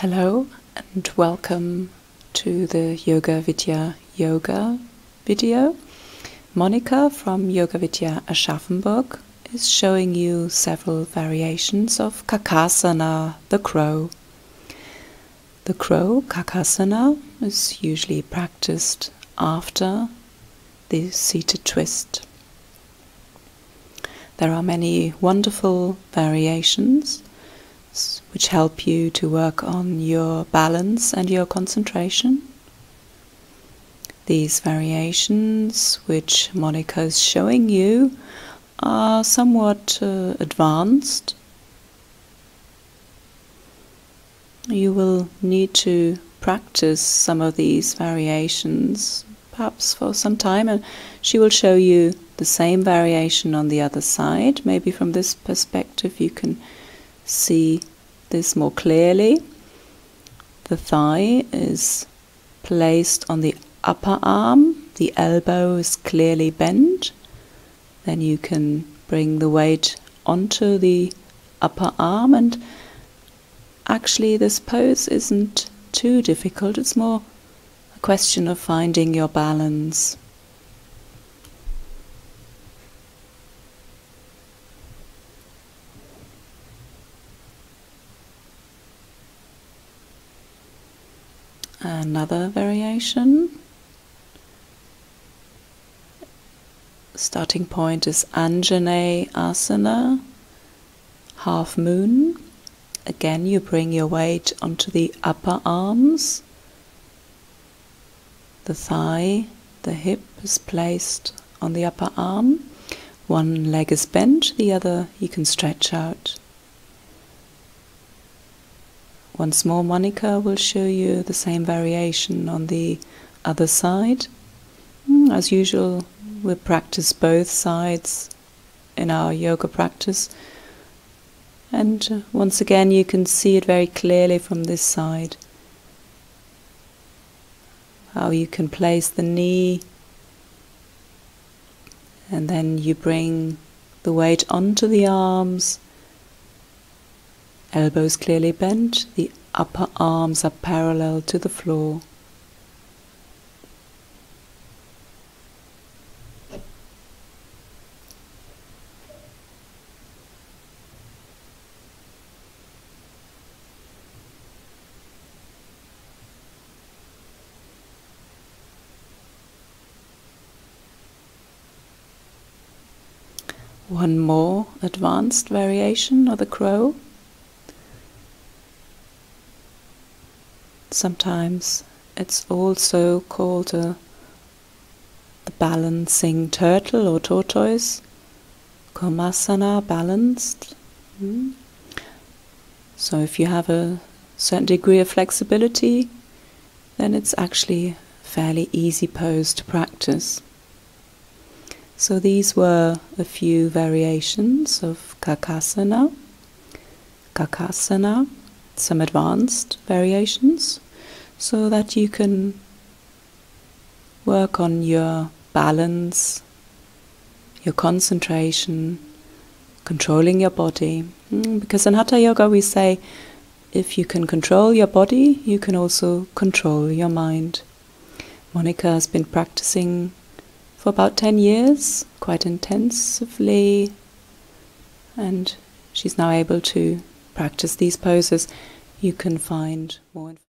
Hello and welcome to the Yoga Vidya Yoga video. Monika from Yoga Vidya Aschaffenburg is showing you several variations of Kakasana, the crow. The crow, Kakasana, is usually practiced after the seated twist. There are many wonderful variations which help you to work on your balance and your concentration. These variations, which Monika is showing you, are somewhat uh, advanced. You will need to practice some of these variations, perhaps for some time, and she will show you the same variation on the other side. Maybe from this perspective, you can see this more clearly. The thigh is placed on the upper arm, the elbow is clearly bent. Then you can bring the weight onto the upper arm, and actually, this pose isn't too difficult, it's more a question of finding your balance. Another variation. Starting point is Anjaneyasana, half moon. Again, you bring your weight onto the upper arms. The thigh, the hip is placed on the upper arm. One leg is bent, the other you can stretch out. Once more, Monika will show you the same variation on the other side. Hmm, as usual, we practice both sides in our yoga practice. And uh, once again, you can see it very clearly from this side. How you can place the knee, and then you bring the weight onto the arms elbows clearly bent, the upper arms are parallel to the floor. One more advanced variation of the crow. Sometimes it's also called a, the balancing turtle or tortoise, Kurmasana, balanced. Mm. So if you have a certain degree of flexibility, then it's actually a fairly easy pose to practice. So these were a few variations of Kakasana. Kakasana, some advanced variations so that you can work on your balance, your concentration, controlling your body. Mm, because in Hatha Yoga we say if you can control your body, you can also control your mind. Monika has been practicing for about 10 years, quite intensively, and she's now able to practice these poses. You can find more information.